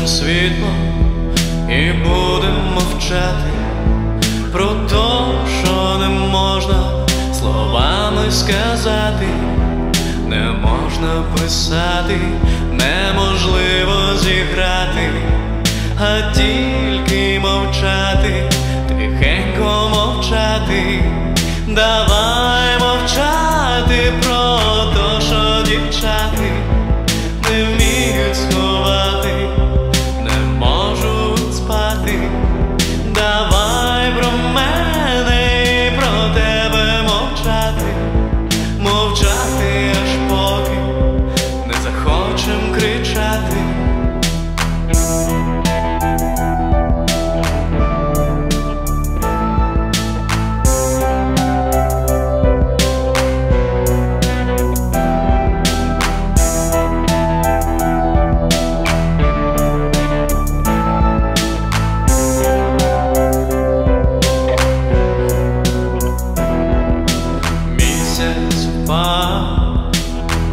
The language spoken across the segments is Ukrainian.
іншим світлом і будемо мовчати про то, що не можна словами сказати, не можна писати, неможливо зіграти, а тільки мовчати, тихенько мовчати. Давай мовчати аж поки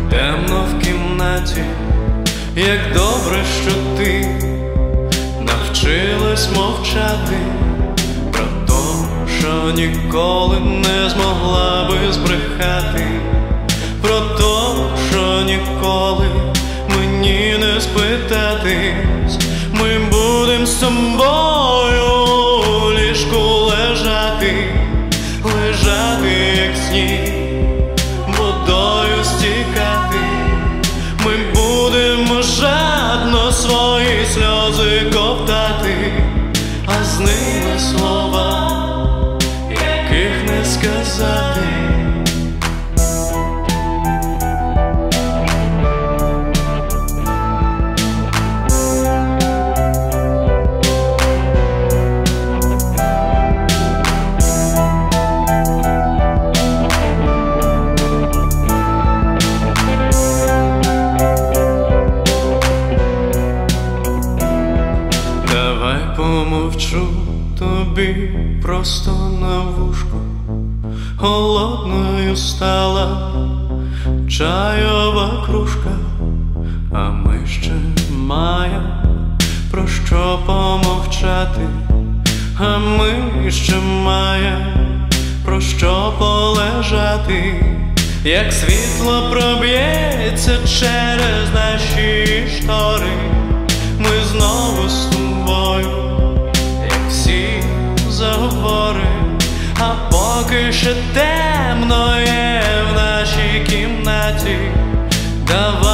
темно в кімнаті, як добре, що ти навчилась мовчати про то, що ніколи не змогла би збрехати, про то, що ніколи мені не спитатись, ми будем собою mais. Тобі просто на вушку, холодною стала чайова кружка, а ми ще маємо про що помовчати, а ми ще маємо про що полежати, як світло проб'ється через наші штори. поки ще темно є в нашій кімнаті. Давай